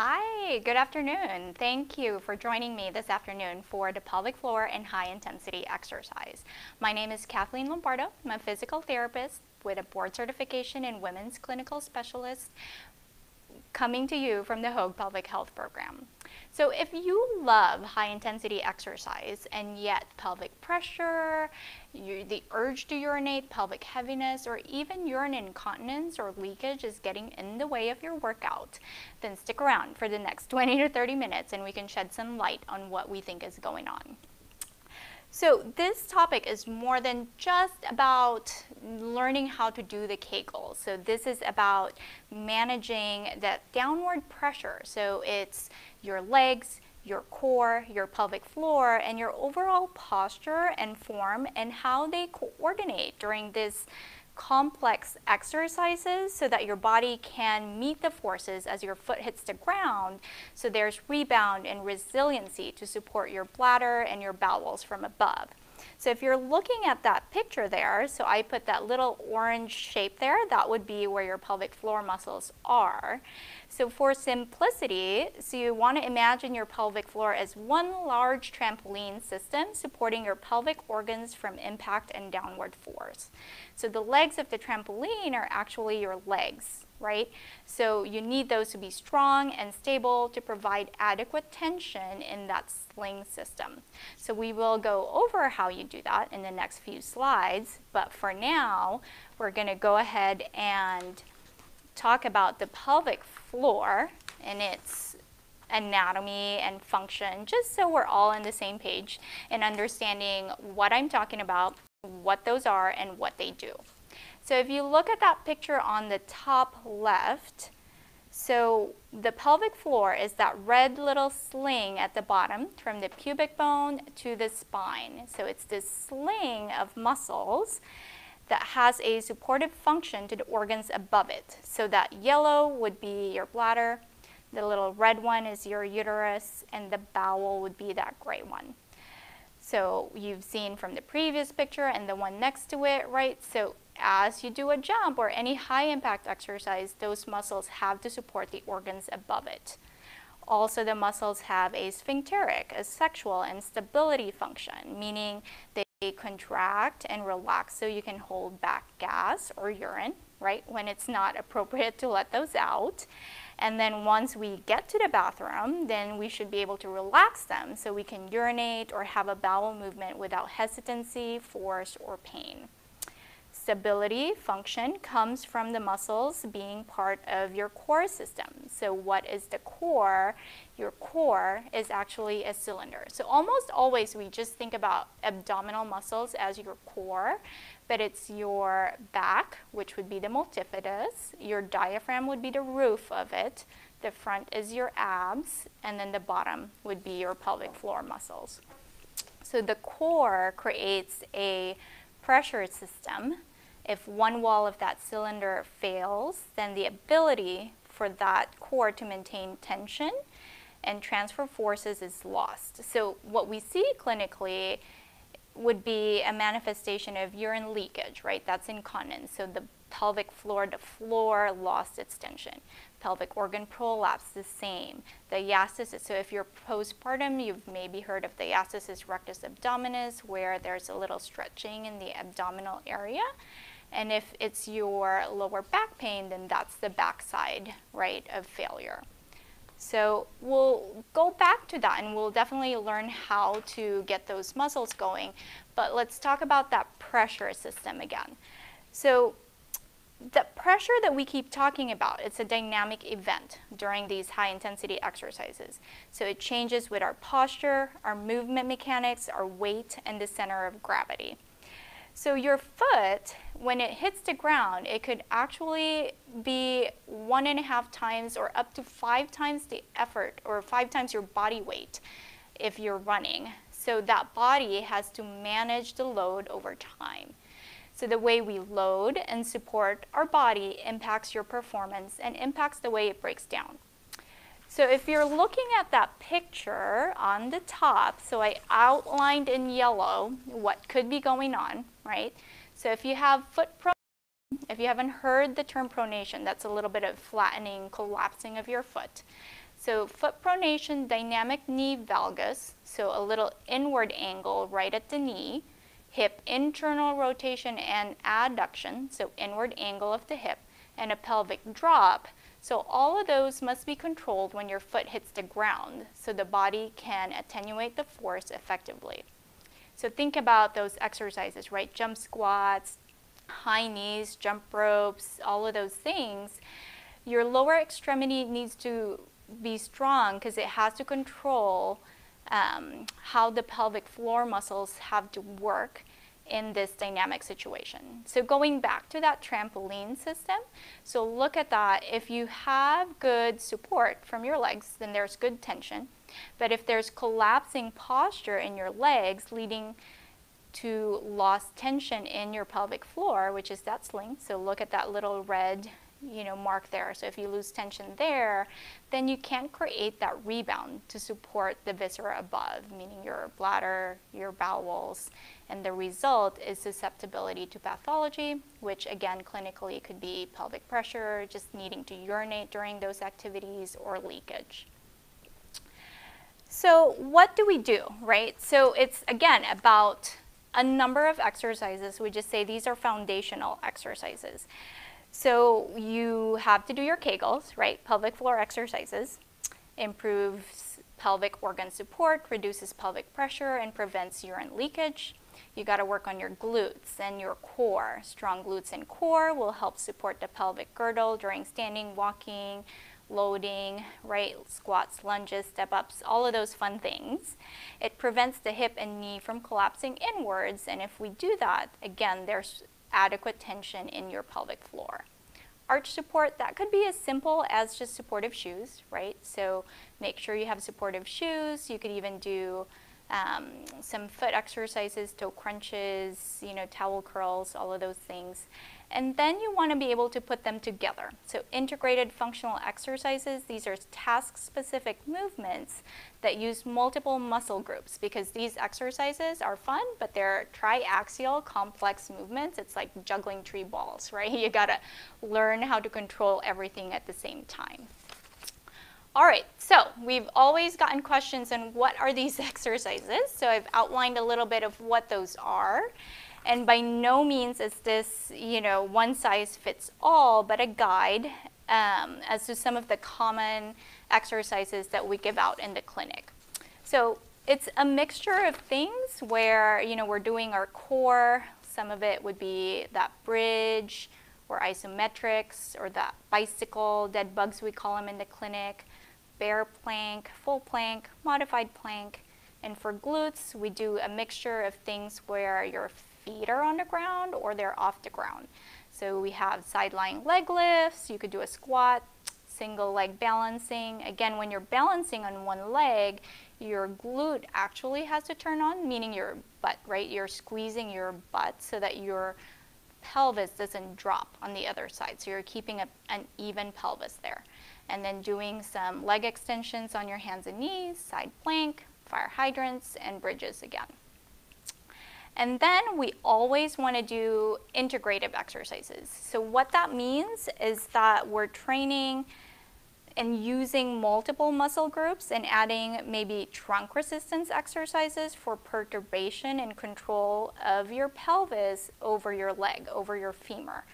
Hi, good afternoon. Thank you for joining me this afternoon for the pelvic floor and high intensity exercise. My name is Kathleen Lombardo. I'm a physical therapist with a board certification in women's clinical specialist coming to you from the Hoag Pelvic Health Program. So if you love high intensity exercise and yet pelvic pressure, you, the urge to urinate, pelvic heaviness, or even urine incontinence or leakage is getting in the way of your workout, then stick around for the next 20 to 30 minutes and we can shed some light on what we think is going on. So this topic is more than just about learning how to do the Kegel. So this is about managing that downward pressure. So it's your legs, your core, your pelvic floor, and your overall posture and form and how they coordinate during this complex exercises so that your body can meet the forces as your foot hits the ground. So there's rebound and resiliency to support your bladder and your bowels from above. So if you're looking at that picture there, so I put that little orange shape there, that would be where your pelvic floor muscles are. So for simplicity, so you want to imagine your pelvic floor as one large trampoline system supporting your pelvic organs from impact and downward force. So the legs of the trampoline are actually your legs right? So you need those to be strong and stable to provide adequate tension in that system. So we will go over how you do that in the next few slides, but for now, we're gonna go ahead and talk about the pelvic floor and its anatomy and function, just so we're all on the same page and understanding what I'm talking about, what those are, and what they do. So if you look at that picture on the top left, so the pelvic floor is that red little sling at the bottom from the pubic bone to the spine. So it's this sling of muscles that has a supportive function to the organs above it. So that yellow would be your bladder, the little red one is your uterus, and the bowel would be that gray one. So you've seen from the previous picture and the one next to it, right? So as you do a jump or any high impact exercise, those muscles have to support the organs above it. Also, the muscles have a sphincteric, a sexual and stability function, meaning they contract and relax so you can hold back gas or urine, right, when it's not appropriate to let those out. And then once we get to the bathroom, then we should be able to relax them so we can urinate or have a bowel movement without hesitancy, force, or pain stability function comes from the muscles being part of your core system. So what is the core? Your core is actually a cylinder. So almost always we just think about abdominal muscles as your core, but it's your back, which would be the multifidus, your diaphragm would be the roof of it, the front is your abs, and then the bottom would be your pelvic floor muscles. So the core creates a pressure system if one wall of that cylinder fails, then the ability for that core to maintain tension and transfer forces is lost. So what we see clinically would be a manifestation of urine leakage, right? That's incontinence. So the pelvic floor, the floor lost its tension. Pelvic organ prolapse, the same. The diastasis, so if you're postpartum, you've maybe heard of the diastasis rectus abdominis, where there's a little stretching in the abdominal area. And if it's your lower back pain, then that's the backside, right, of failure. So we'll go back to that and we'll definitely learn how to get those muscles going. But let's talk about that pressure system again. So the pressure that we keep talking about, it's a dynamic event during these high intensity exercises. So it changes with our posture, our movement mechanics, our weight, and the center of gravity. So your foot, when it hits the ground, it could actually be one and a half times or up to five times the effort or five times your body weight if you're running. So that body has to manage the load over time. So the way we load and support our body impacts your performance and impacts the way it breaks down. So if you're looking at that picture on the top, so I outlined in yellow what could be going on, right? So if you have foot pronation, if you haven't heard the term pronation, that's a little bit of flattening, collapsing of your foot. So foot pronation, dynamic knee valgus, so a little inward angle right at the knee, hip internal rotation and adduction, so inward angle of the hip, and a pelvic drop. So all of those must be controlled when your foot hits the ground so the body can attenuate the force effectively. So think about those exercises, right? Jump squats, high knees, jump ropes, all of those things. Your lower extremity needs to be strong because it has to control um, how the pelvic floor muscles have to work in this dynamic situation. So going back to that trampoline system, so look at that. If you have good support from your legs, then there's good tension. But if there's collapsing posture in your legs leading to lost tension in your pelvic floor, which is that sling, so look at that little red you know, mark there. So if you lose tension there, then you can't create that rebound to support the viscera above, meaning your bladder, your bowels, and the result is susceptibility to pathology, which again clinically could be pelvic pressure, just needing to urinate during those activities, or leakage. So what do we do, right? So it's again about a number of exercises. We just say these are foundational exercises. So you have to do your Kegels, right? Pelvic floor exercises. Improves pelvic organ support, reduces pelvic pressure, and prevents urine leakage. You got to work on your glutes and your core. Strong glutes and core will help support the pelvic girdle during standing, walking, loading, right? Squats, lunges, step ups, all of those fun things. It prevents the hip and knee from collapsing inwards. And if we do that, again, there's adequate tension in your pelvic floor. Arch support, that could be as simple as just supportive shoes, right? So make sure you have supportive shoes. You could even do um, some foot exercises, toe crunches, you know, towel curls, all of those things. And then you want to be able to put them together. So integrated functional exercises, these are task-specific movements that use multiple muscle groups because these exercises are fun, but they're triaxial complex movements. It's like juggling three balls, right? You got to learn how to control everything at the same time. All right, so we've always gotten questions on what are these exercises. So I've outlined a little bit of what those are. And by no means is this, you know, one size fits all, but a guide um, as to some of the common exercises that we give out in the clinic. So it's a mixture of things where, you know, we're doing our core. Some of it would be that bridge or isometrics or that bicycle, dead bugs we call them in the clinic, bear plank, full plank, modified plank. And for glutes, we do a mixture of things where your feet are on the ground or they're off the ground. So we have side lying leg lifts, you could do a squat, single leg balancing. Again, when you're balancing on one leg, your glute actually has to turn on, meaning your butt, right? You're squeezing your butt so that your pelvis doesn't drop on the other side. So you're keeping a, an even pelvis there. And then doing some leg extensions on your hands and knees, side plank, fire hydrants, and bridges again. And then we always want to do integrative exercises. So what that means is that we're training and using multiple muscle groups and adding maybe trunk resistance exercises for perturbation and control of your pelvis over your leg, over your femur.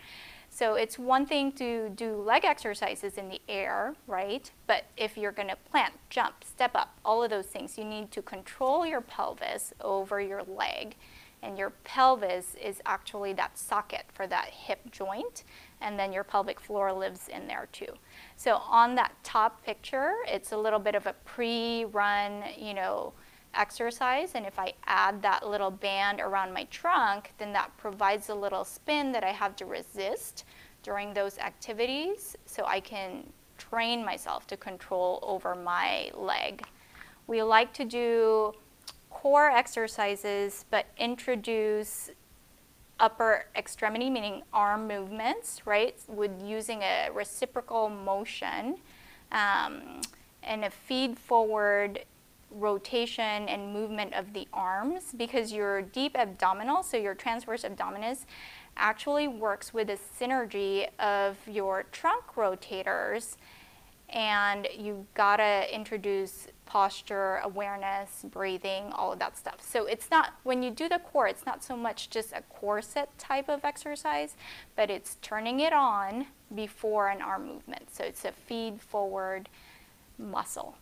So it's one thing to do leg exercises in the air, right? But if you're going to plant, jump, step up, all of those things, you need to control your pelvis over your leg and your pelvis is actually that socket for that hip joint and then your pelvic floor lives in there too. So on that top picture, it's a little bit of a pre-run, you know, exercise and if I add that little band around my trunk, then that provides a little spin that I have to resist during those activities so I can train myself to control over my leg. We like to do core exercises, but introduce upper extremity, meaning arm movements, right, with using a reciprocal motion um, and a feed forward rotation and movement of the arms because your deep abdominal, so your transverse abdominis, actually works with a synergy of your trunk rotators and you gotta introduce posture, awareness, breathing, all of that stuff. So it's not, when you do the core, it's not so much just a core set type of exercise, but it's turning it on before an arm movement. So it's a feed forward muscle.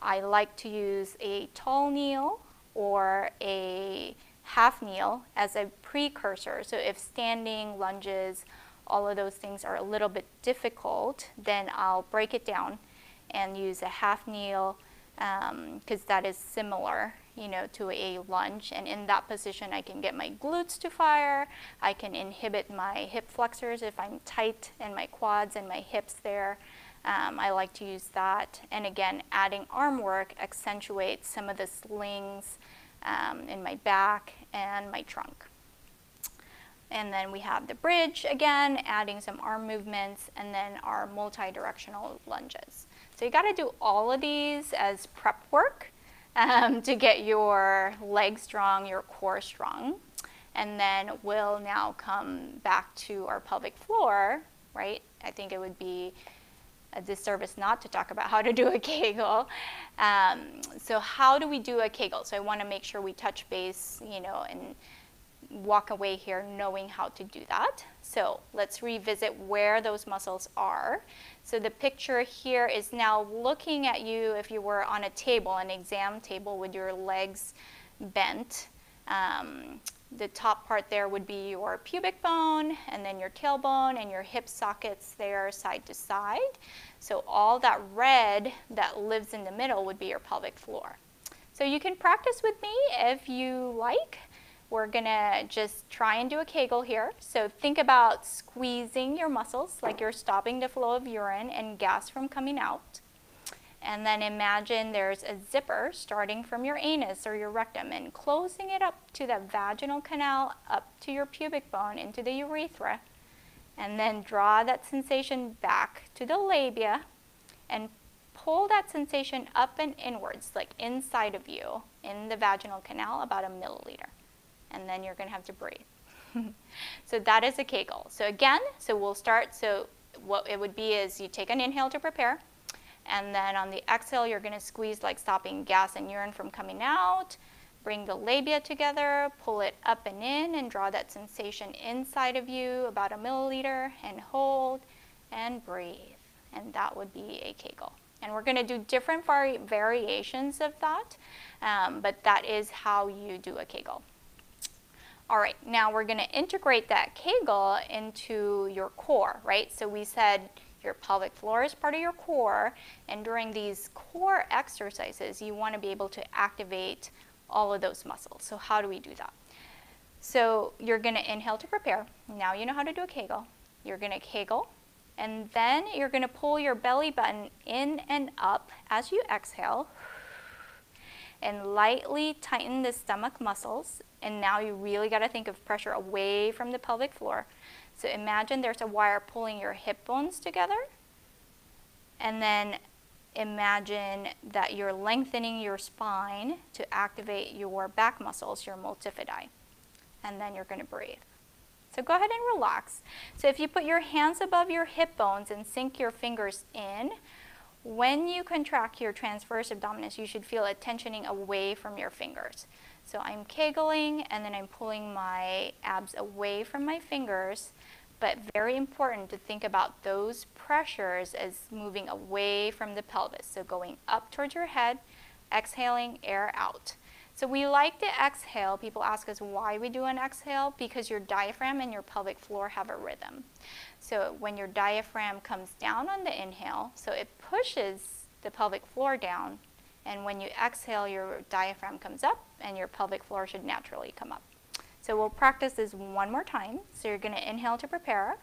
I like to use a tall kneel or a half kneel as a precursor. So if standing, lunges, all of those things are a little bit difficult, then I'll break it down and use a half kneel because um, that is similar you know, to a lunge. And in that position, I can get my glutes to fire. I can inhibit my hip flexors if I'm tight in my quads and my hips there. Um, I like to use that. And again, adding arm work accentuates some of the slings um, in my back and my trunk. And then we have the bridge again, adding some arm movements, and then our multi-directional lunges. So you got to do all of these as prep work um, to get your legs strong, your core strong. And then we'll now come back to our pelvic floor, right? I think it would be a disservice not to talk about how to do a Kegel. Um, so how do we do a Kegel? So I want to make sure we touch base, you know, and walk away here knowing how to do that. So let's revisit where those muscles are. So the picture here is now looking at you if you were on a table, an exam table with your legs bent. Um, the top part there would be your pubic bone and then your tailbone and your hip sockets there side to side. So all that red that lives in the middle would be your pelvic floor. So you can practice with me if you like. We're gonna just try and do a Kegel here. So think about squeezing your muscles like you're stopping the flow of urine and gas from coming out. And then imagine there's a zipper starting from your anus or your rectum and closing it up to the vaginal canal up to your pubic bone into the urethra. And then draw that sensation back to the labia and pull that sensation up and inwards, like inside of you in the vaginal canal, about a milliliter and then you're going to have to breathe. so that is a Kegel. So again, so we'll start, so what it would be is you take an inhale to prepare, and then on the exhale, you're going to squeeze like stopping gas and urine from coming out. Bring the labia together, pull it up and in, and draw that sensation inside of you, about a milliliter, and hold and breathe. And that would be a Kegel. And we're going to do different vari variations of that, um, but that is how you do a Kegel. All right, now we're going to integrate that Kegel into your core, right? So we said your pelvic floor is part of your core, and during these core exercises, you want to be able to activate all of those muscles. So how do we do that? So you're going to inhale to prepare. Now you know how to do a Kegel. You're going to Kegel, and then you're going to pull your belly button in and up as you exhale and lightly tighten the stomach muscles. And now you really got to think of pressure away from the pelvic floor. So imagine there's a wire pulling your hip bones together. And then imagine that you're lengthening your spine to activate your back muscles, your multifidi. And then you're going to breathe. So go ahead and relax. So if you put your hands above your hip bones and sink your fingers in, when you contract your transverse abdominis, you should feel a tensioning away from your fingers. So I'm kegling and then I'm pulling my abs away from my fingers, but very important to think about those pressures as moving away from the pelvis. So going up towards your head, exhaling, air out. So we like to exhale. People ask us why we do an exhale because your diaphragm and your pelvic floor have a rhythm. So when your diaphragm comes down on the inhale, so it pushes the pelvic floor down, and when you exhale, your diaphragm comes up and your pelvic floor should naturally come up. So we'll practice this one more time. So you're going to inhale to prepare,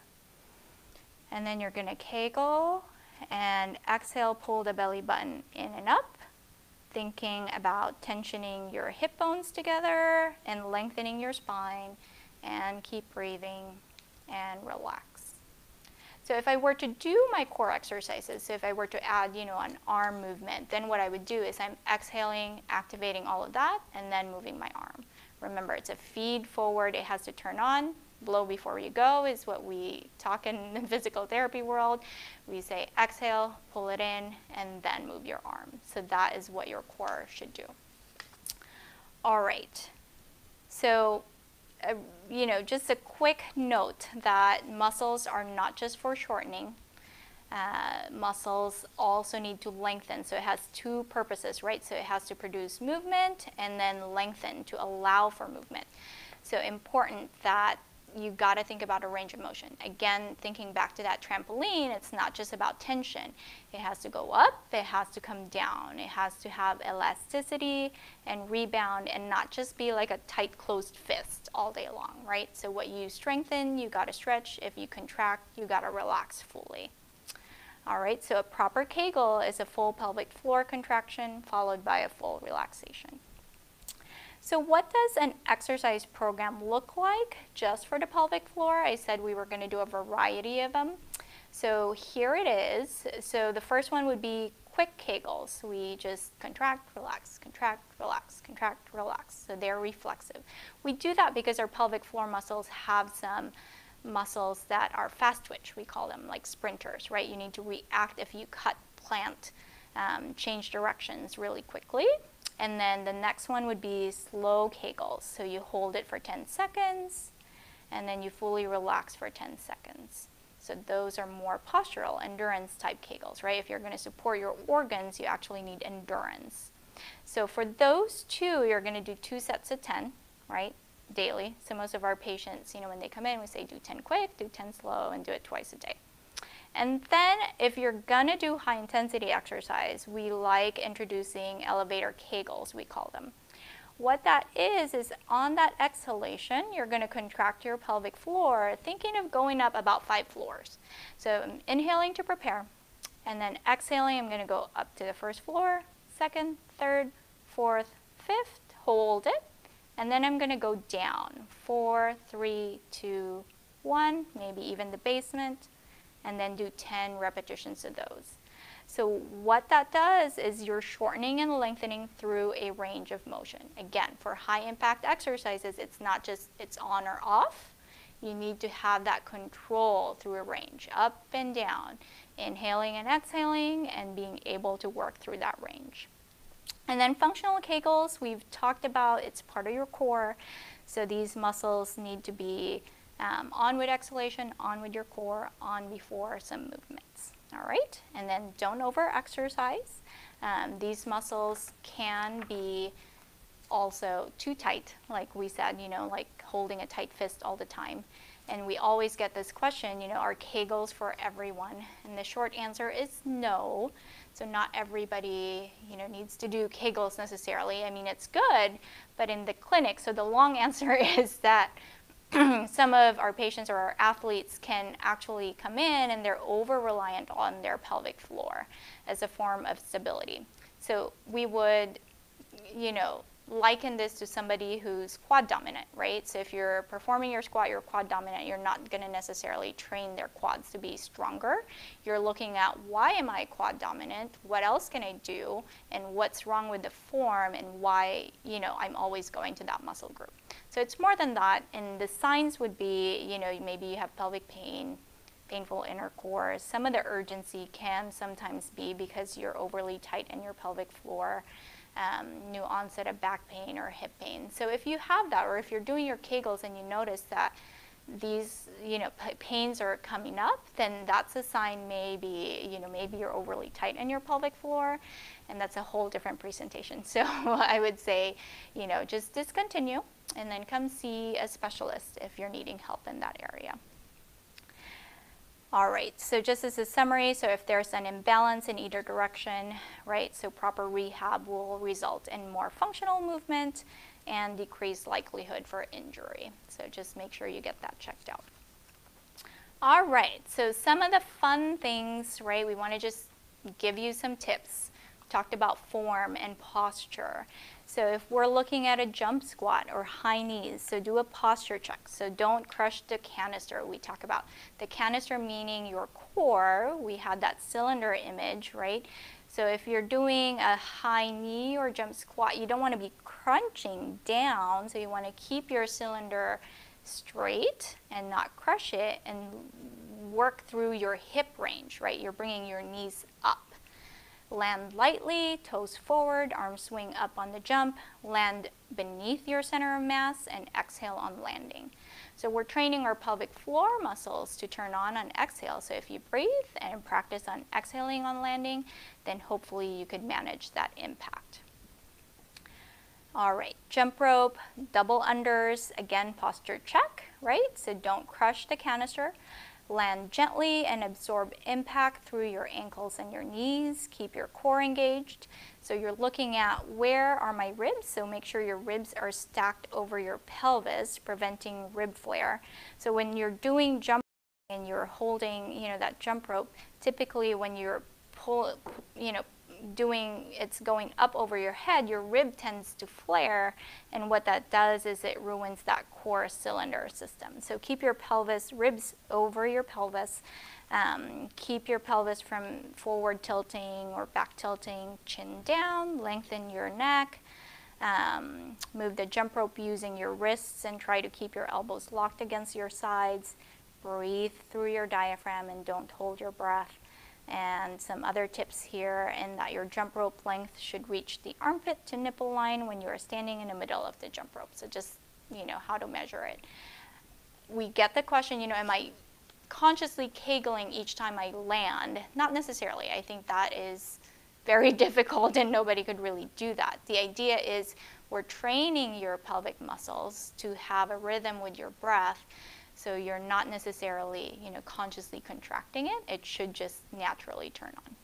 and then you're going to kegel and exhale, pull the belly button in and up, thinking about tensioning your hip bones together and lengthening your spine, and keep breathing and relax. So if I were to do my core exercises, so if I were to add, you know, an arm movement, then what I would do is I'm exhaling, activating all of that, and then moving my arm. Remember, it's a feed forward. It has to turn on blow before you go is what we talk in the physical therapy world. We say exhale, pull it in, and then move your arm. So that is what your core should do. All right. So, uh, you know, just a quick note that muscles are not just for shortening. Uh, muscles also need to lengthen. So it has two purposes, right? So it has to produce movement and then lengthen to allow for movement. So important that you got to think about a range of motion. Again, thinking back to that trampoline, it's not just about tension. It has to go up, it has to come down. It has to have elasticity and rebound and not just be like a tight closed fist all day long, right? So what you strengthen, you got to stretch. If you contract, you got to relax fully. All right, so a proper Kegel is a full pelvic floor contraction followed by a full relaxation. So what does an exercise program look like just for the pelvic floor? I said we were going to do a variety of them. So here it is. So the first one would be quick Kegels. We just contract, relax, contract, relax, contract, relax. So they're reflexive. We do that because our pelvic floor muscles have some muscles that are fast twitch, we call them like sprinters, right? You need to react if you cut, plant, um, change directions really quickly. And then the next one would be slow Kegels. So you hold it for 10 seconds, and then you fully relax for 10 seconds. So those are more postural, endurance type Kegels, right? If you're going to support your organs, you actually need endurance. So for those two, you're going to do two sets of 10, right? daily. So most of our patients, you know, when they come in, we say do 10 quick, do 10 slow, and do it twice a day. And then if you're gonna do high intensity exercise, we like introducing elevator kegels, we call them. What that is, is on that exhalation, you're gonna contract your pelvic floor, thinking of going up about five floors. So I'm inhaling to prepare, and then exhaling, I'm gonna go up to the first floor, second, third, fourth, fifth, hold it, and then I'm going to go down. Four, three, two, one, maybe even the basement, and then do 10 repetitions of those. So what that does is you're shortening and lengthening through a range of motion. Again, for high impact exercises, it's not just it's on or off. You need to have that control through a range, up and down, inhaling and exhaling, and being able to work through that range. And then functional Kegels, we've talked about, it's part of your core. So these muscles need to be um, on with exhalation, on with your core, on before some movements. All right, and then don't over exercise. Um, these muscles can be also too tight, like we said, you know, like holding a tight fist all the time. And we always get this question, you know, are Kegels for everyone? And the short answer is no. So not everybody, you know, needs to do Kegels necessarily. I mean, it's good, but in the clinic, so the long answer is that some of our patients or our athletes can actually come in and they're over reliant on their pelvic floor as a form of stability. So we would, you know, liken this to somebody who's quad dominant, right? So if you're performing your squat, you're quad dominant, you're not going to necessarily train their quads to be stronger. You're looking at why am I quad dominant? What else can I do? And what's wrong with the form and why, you know, I'm always going to that muscle group. So it's more than that. And the signs would be, you know, maybe you have pelvic pain, painful intercourse. Some of the urgency can sometimes be because you're overly tight in your pelvic floor um, new onset of back pain or hip pain. So if you have that, or if you're doing your Kegels and you notice that these you know pains are coming up, then that's a sign maybe you know maybe you're overly tight in your pelvic floor, and that's a whole different presentation. So I would say you know just discontinue and then come see a specialist if you're needing help in that area. All right, so just as a summary, so if there's an imbalance in either direction, right, so proper rehab will result in more functional movement and decreased likelihood for injury. So just make sure you get that checked out. All right, so some of the fun things, right, we want to just give you some tips. Talked about form and posture. So if we're looking at a jump squat or high knees, so do a posture check. So don't crush the canister we talk about. The canister meaning your core, we had that cylinder image, right? So if you're doing a high knee or jump squat, you don't want to be crunching down, so you want to keep your cylinder straight and not crush it and work through your hip range, right? You're bringing your knees up. Land lightly, toes forward, arms swing up on the jump, land beneath your center of mass, and exhale on landing. So we're training our pelvic floor muscles to turn on on exhale. So if you breathe and practice on exhaling on landing, then hopefully you could manage that impact. All right, jump rope, double unders, again, posture check, right? So don't crush the canister. Land gently and absorb impact through your ankles and your knees. Keep your core engaged. So you're looking at where are my ribs, so make sure your ribs are stacked over your pelvis, preventing rib flare. So when you're doing jump and you're holding, you know, that jump rope, typically when you're pull, you know, doing it's going up over your head, your rib tends to flare, and what that does is it ruins that core cylinder system. So keep your pelvis, ribs over your pelvis. Um, keep your pelvis from forward tilting or back tilting, chin down, lengthen your neck. Um, move the jump rope using your wrists and try to keep your elbows locked against your sides. Breathe through your diaphragm and don't hold your breath and some other tips here in that your jump rope length should reach the armpit to nipple line when you are standing in the middle of the jump rope. So just, you know, how to measure it. We get the question, you know, am I consciously kegling each time I land? Not necessarily. I think that is very difficult and nobody could really do that. The idea is we're training your pelvic muscles to have a rhythm with your breath so you're not necessarily, you know, consciously contracting it. It should just naturally turn on.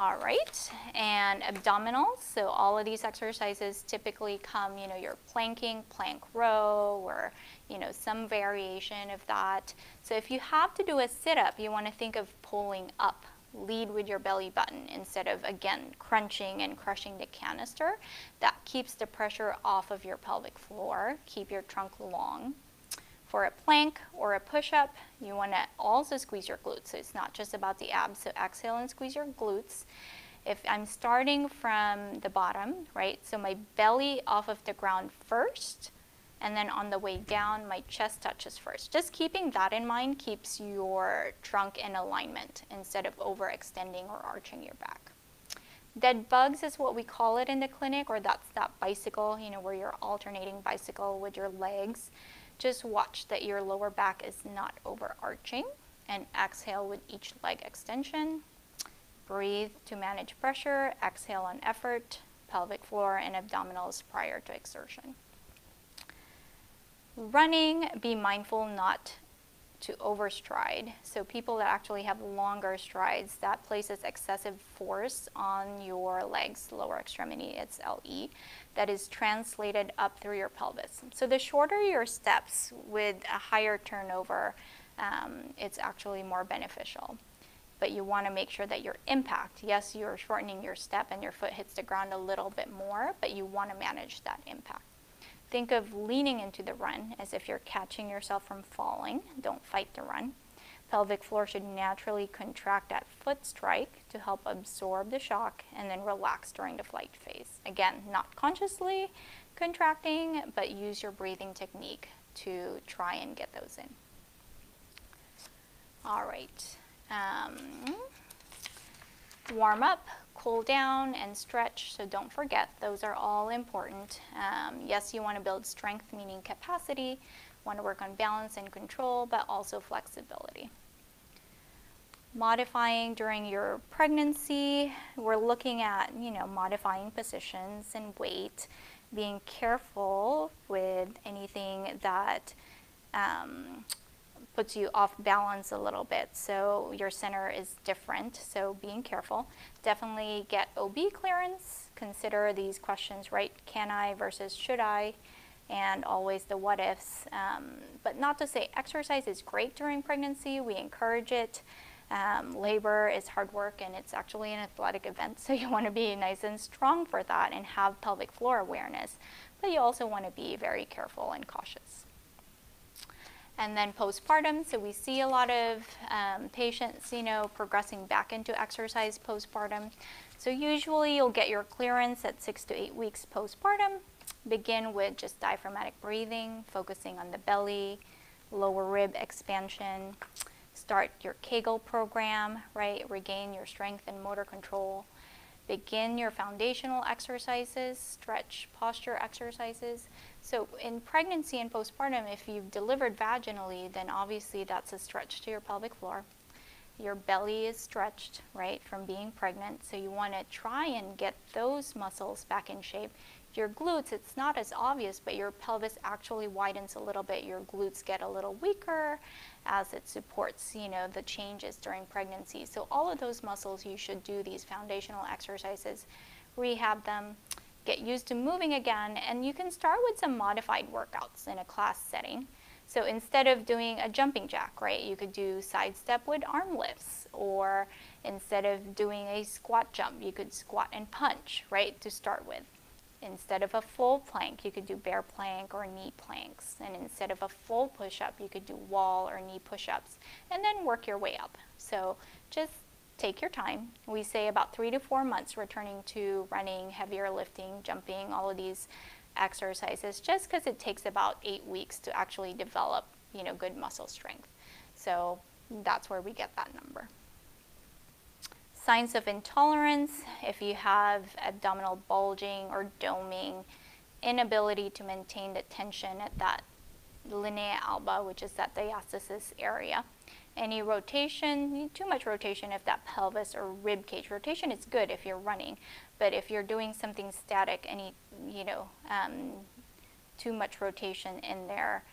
All right, and abdominals. So all of these exercises typically come, you know, you're planking, plank row, or, you know, some variation of that. So if you have to do a sit-up, you want to think of pulling up. Lead with your belly button instead of, again, crunching and crushing the canister. That keeps the pressure off of your pelvic floor. Keep your trunk long. For a plank or a push-up, you want to also squeeze your glutes. So it's not just about the abs. So exhale and squeeze your glutes. If I'm starting from the bottom, right, so my belly off of the ground first, and then on the way down, my chest touches first. Just keeping that in mind keeps your trunk in alignment instead of overextending or arching your back. Dead bugs is what we call it in the clinic, or that's that bicycle, you know, where you're alternating bicycle with your legs. Just watch that your lower back is not overarching and exhale with each leg extension. Breathe to manage pressure, exhale on effort, pelvic floor and abdominals prior to exertion. Running, be mindful not to overstride. So people that actually have longer strides, that places excessive force on your legs, lower extremity, it's LE, that is translated up through your pelvis. So the shorter your steps with a higher turnover, um, it's actually more beneficial. But you want to make sure that your impact, yes, you're shortening your step and your foot hits the ground a little bit more, but you want to manage that impact. Think of leaning into the run as if you're catching yourself from falling. Don't fight the run. Pelvic floor should naturally contract at foot strike to help absorb the shock and then relax during the flight phase. Again, not consciously contracting, but use your breathing technique to try and get those in. All right. Um, warm up, cool down and stretch, so don't forget, those are all important. Um, yes, you want to build strength, meaning capacity, want to work on balance and control, but also flexibility. Modifying during your pregnancy, we're looking at, you know, modifying positions and weight, being careful with anything that um, puts you off balance a little bit. So your center is different, so being careful. Definitely get OB clearance. Consider these questions, right? Can I versus should I? And always the what ifs. Um, but not to say exercise is great during pregnancy. We encourage it. Um, labor is hard work and it's actually an athletic event, so you want to be nice and strong for that and have pelvic floor awareness. But you also want to be very careful and cautious. And then postpartum, so we see a lot of um, patients, you know, progressing back into exercise postpartum. So usually you'll get your clearance at six to eight weeks postpartum, begin with just diaphragmatic breathing, focusing on the belly, lower rib expansion. Start your Kegel program, right? Regain your strength and motor control. Begin your foundational exercises, stretch posture exercises. So in pregnancy and postpartum, if you've delivered vaginally, then obviously that's a stretch to your pelvic floor. Your belly is stretched, right, from being pregnant. So you want to try and get those muscles back in shape. Your glutes, it's not as obvious, but your pelvis actually widens a little bit. Your glutes get a little weaker as it supports, you know, the changes during pregnancy. So all of those muscles, you should do these foundational exercises, rehab them, get used to moving again, and you can start with some modified workouts in a class setting. So instead of doing a jumping jack, right, you could do side step with arm lifts, or instead of doing a squat jump, you could squat and punch, right, to start with. Instead of a full plank, you could do bear plank or knee planks. And instead of a full push up, you could do wall or knee push ups, and then work your way up. So just take your time. We say about three to four months returning to running, heavier lifting, jumping, all of these exercises, just because it takes about eight weeks to actually develop, you know, good muscle strength. So that's where we get that number. Signs of intolerance, if you have abdominal bulging or doming, inability to maintain the tension at that linea alba, which is that diastasis area. Any rotation, too much rotation if that pelvis or rib cage rotation is good if you're running, but if you're doing something static, any, you know, um, too much rotation in there,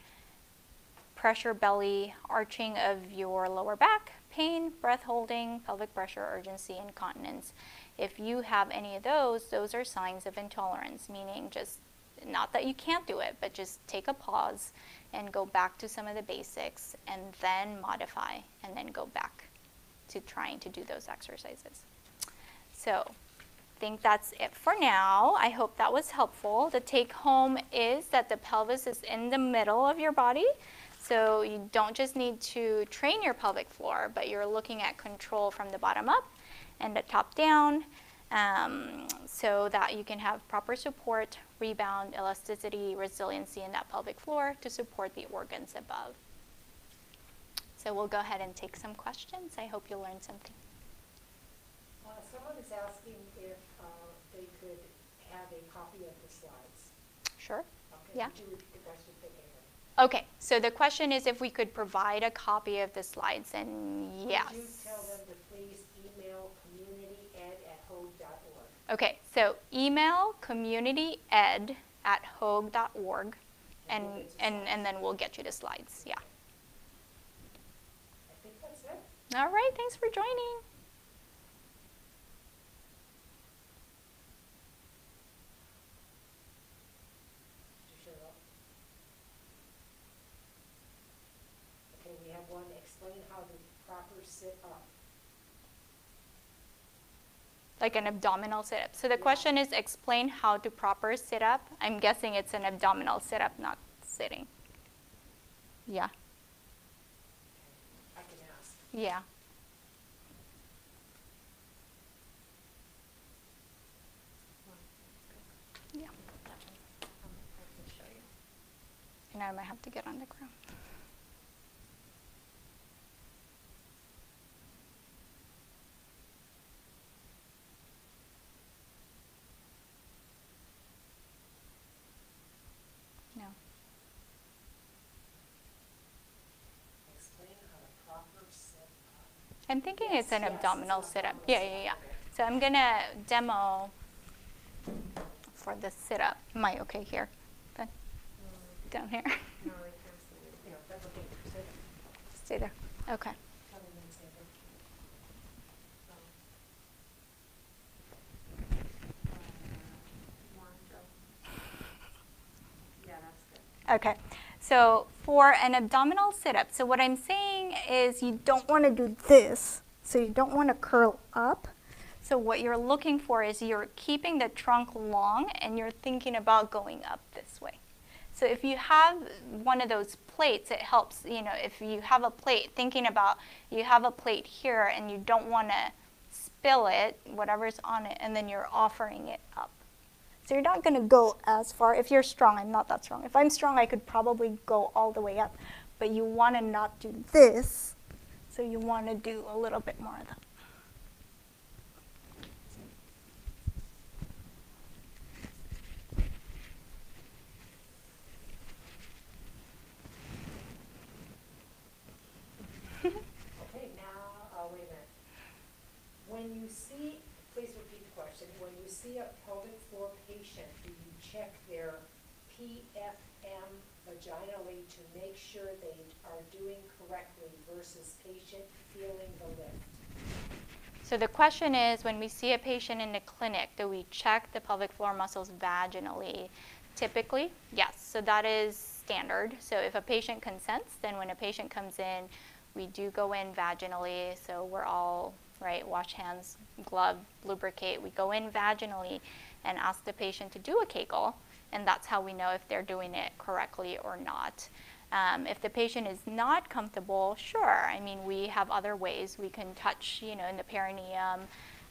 pressure belly, arching of your lower back, pain, breath holding, pelvic pressure, urgency, incontinence. If you have any of those, those are signs of intolerance, meaning just not that you can't do it, but just take a pause and go back to some of the basics and then modify and then go back to trying to do those exercises. So I think that's it for now. I hope that was helpful. The take home is that the pelvis is in the middle of your body. So you don't just need to train your pelvic floor, but you're looking at control from the bottom up and the top down um, so that you can have proper support, rebound, elasticity, resiliency in that pelvic floor to support the organs above. So we'll go ahead and take some questions. I hope you learned something. Uh, someone is asking if uh, they could have a copy of the slides. Sure. Okay, Yeah. Could you repeat the question again? Okay, so the question is if we could provide a copy of the slides, and yes. Would you tell them to please email communityed at hoag.org? Okay, so email communityed at hoag.org, and, we'll and, and then we'll get you the slides. Yeah. I think that's it. All right, thanks for joining. Did you share that? Okay, we have one, explain how to proper sit up. Like an abdominal sit up. So the question is explain how to proper sit up. I'm guessing it's an abdominal sit up, not sitting. Yeah. I can ask. Yeah. Yeah. Um, and I might have to get on the ground. No. Explain how to proper sit up. I'm thinking it's an Yes, yes, abdominal sit up. Yeah, yeah, yeah. So I'm gonna demo for the sit up. Am I okay here? Then down here. No, I can't see it. Yeah, that's okay. Sit. Stay there. Okay. Tell them and uh, say that. Yeah, that's good. Okay. So for an abdominal sit up, so what I'm saying is you don't want to do this. So you don't want to curl up. So what you're looking for is you're keeping the trunk long and you're thinking about going up this way. So if you have one of those plates, it helps, you know, if you have a plate, thinking about you have a plate here and you don't want to spill it, whatever's on it, and then you're offering it up. So you're not going to go as far. If you're strong, I'm not that strong. If I'm strong, I could probably go all the way up. But you want to not do this. So you want to do a little bit more of that. Okay, now, uh, wait a minute. When you see, please repeat the question, when you see a pelvic floor patient, do you check their PFM vaginally to make sure they are doing correctly versus patient feeling the lift? So the question is, when we see a patient in the clinic, do we check the pelvic floor muscles vaginally? Typically, yes. So that is standard. So if a patient consents, then when a patient comes in, we do go in vaginally. So we're all right, wash hands, glove, lubricate. We go in vaginally and ask the patient to do a Kegel, and that's how we know if they're doing it correctly or not. Um, if the patient is not comfortable, sure. I mean, we have other ways we can touch, you know, in the perineum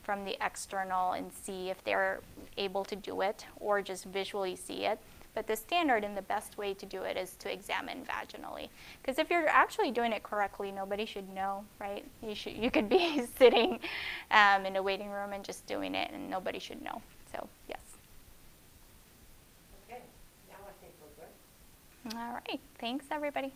from the external and see if they're able to do it or just visually see it. But the standard and the best way to do it is to examine vaginally. Because if you're actually doing it correctly, nobody should know, right? You, should, you could be sitting um, in a waiting room and just doing it, and nobody should know. So, yes. Okay, now I think we're good. All right. Thanks, everybody.